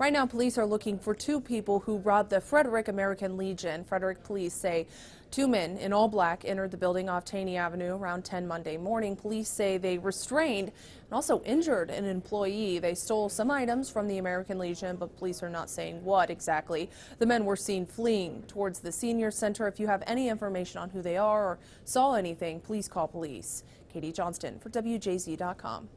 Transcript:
Right now, police are looking for two people who robbed the Frederick American Legion. Frederick police say two men in all black entered the building off Taney Avenue around 10 Monday morning. Police say they restrained and also injured an employee. They stole some items from the American Legion, but police are not saying what exactly. The men were seen fleeing towards the senior center. If you have any information on who they are or saw anything, please call police. Katie Johnston for WJZ.com.